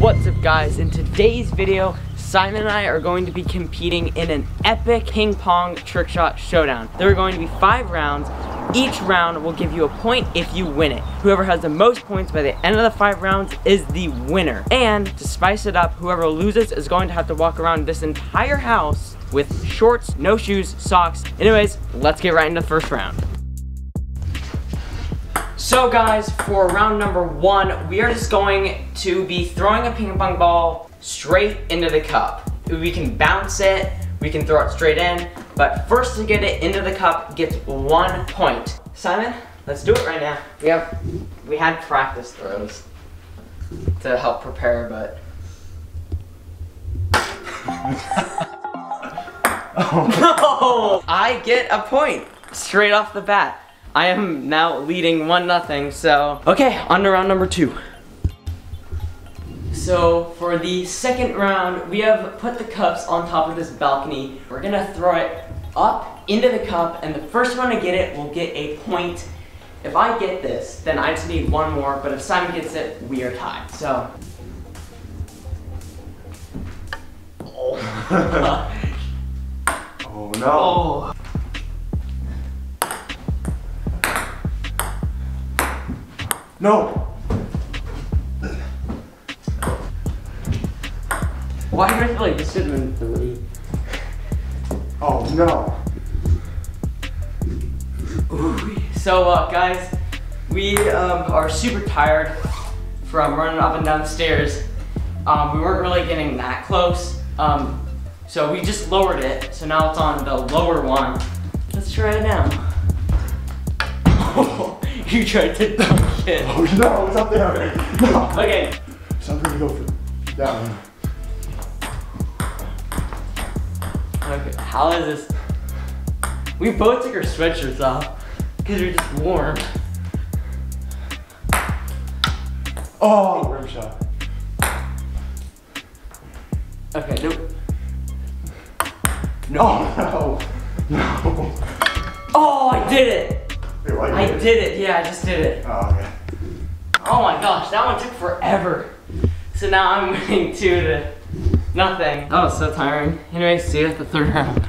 What's up guys? In today's video, Simon and I are going to be competing in an epic ping pong trick shot showdown. There are going to be five rounds. Each round will give you a point if you win it. Whoever has the most points by the end of the five rounds is the winner. And to spice it up, whoever loses is going to have to walk around this entire house with shorts, no shoes, socks. Anyways, let's get right into the first round. So guys, for round number one, we are just going to be throwing a ping pong ball straight into the cup. We can bounce it, we can throw it straight in, but first to get it into the cup gets one point. Simon, let's do it right now. We have, we had practice throws to help prepare, but. oh no! I get a point straight off the bat. I am now leading one nothing. so. Okay, on to round number two. So for the second round, we have put the cups on top of this balcony. We're gonna throw it up into the cup and the first one to get it will get a point. If I get this, then I just need one more, but if Simon gets it, we are tied, so. Oh. oh no. Oh. No. Why do I feel like this should have been three? Oh no. Ooh. So uh, guys, we um, are super tired from running up and down the stairs. Um, we weren't really getting that close. Um, so we just lowered it. So now it's on the lower one. Let's try it now. You tried to dunk it. Oh no, it's up there. No. Okay. So I'm gonna go for that one. Okay, how is this? We both took our sweatshirts off because we're just warm. Oh, rim shot. Okay, nope. No, no, no. Oh, I did it! Wait, what? I did it, yeah, I just did it. Oh, okay. Oh my gosh, that one took forever. So now I'm winning two to nothing. That was so tiring. Anyway, see you at the third round.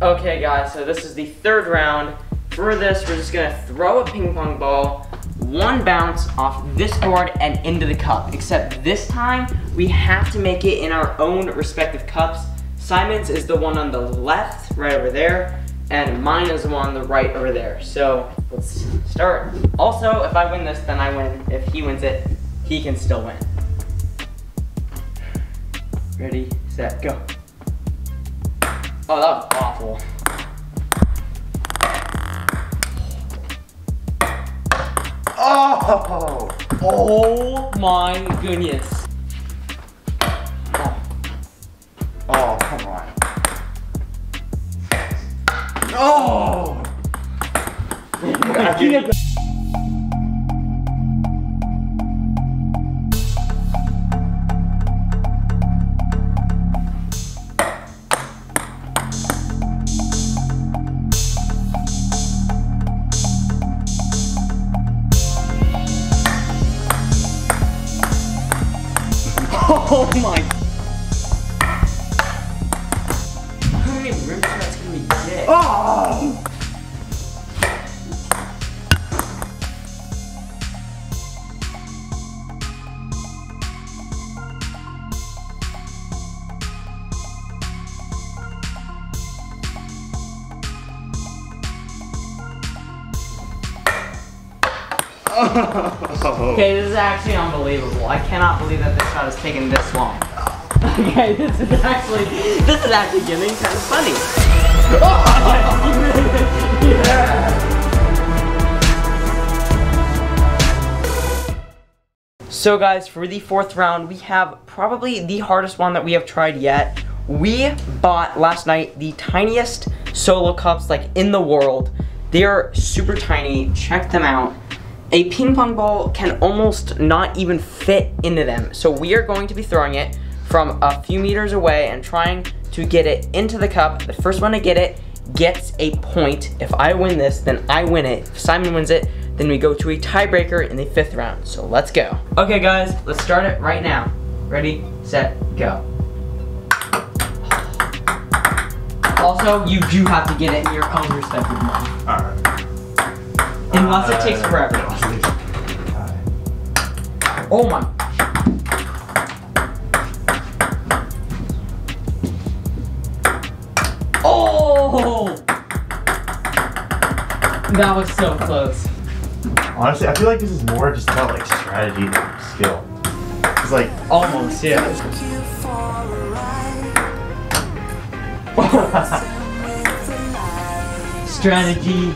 Okay guys, so this is the third round. For this, we're just gonna throw a ping pong ball, one bounce off this board and into the cup. Except this time, we have to make it in our own respective cups. Simon's is the one on the left, right over there, and mine is the one on the right over there. So let's start. Also, if I win this, then I win. If he wins it, he can still win. Ready, set, go. Oh, that was awful. Oh! Oh my goodness. Oh my. How many rim shots can we get? Oh! Oh. Okay, this is actually unbelievable. I cannot believe that this shot has taken this long. Okay, this is actually, this is actually getting kind of funny. So guys, for the fourth round, we have probably the hardest one that we have tried yet. We bought last night the tiniest solo cups like in the world. They are super tiny, check them out. A ping pong ball can almost not even fit into them. So we are going to be throwing it from a few meters away and trying to get it into the cup. The first one to get it gets a point. If I win this, then I win it. If Simon wins it, Then we go to a tiebreaker in the fifth round. So let's go. Okay, guys, let's start it right now. Ready, set, go. Also, you do have to get it in your own respective mode. Alright. Unless it takes forever. Oh my. Oh! That was so close. Honestly, I feel like this is more just about like strategy than skill. It's like Almost, yeah. Strategy.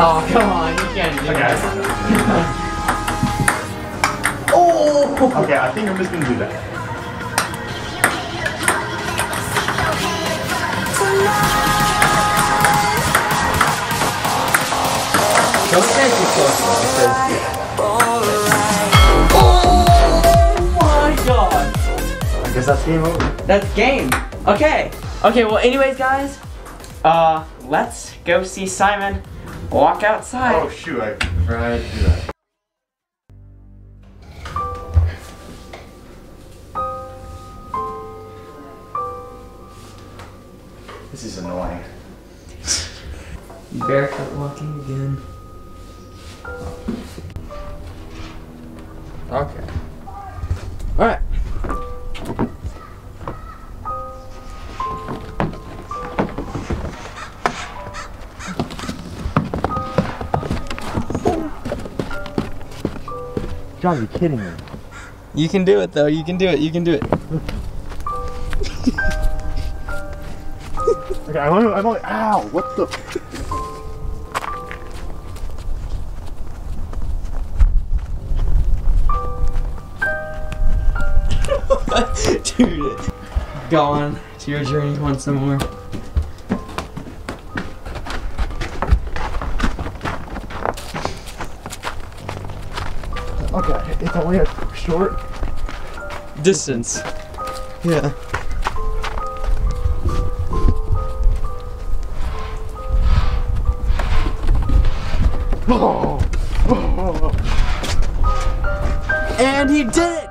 Oh, come on, you can't do okay. that. Oh! okay, I think I'm just gonna do that. Don't say too close though, Oh my god! I guess that's game over. That's game. Okay. Okay, well anyways guys, uh, let's go see Simon walk outside. Oh shoot, I tried to do that. This is annoying. Barefoot walking again. Okay. John, you're kidding me. You can do it though, you can do it, you can do it. Okay, I'm only, I'm only, ow, what the? Dude. Go on to your journey once more. Okay, it's only a short. Distance. Yeah. Oh, oh, And he did it!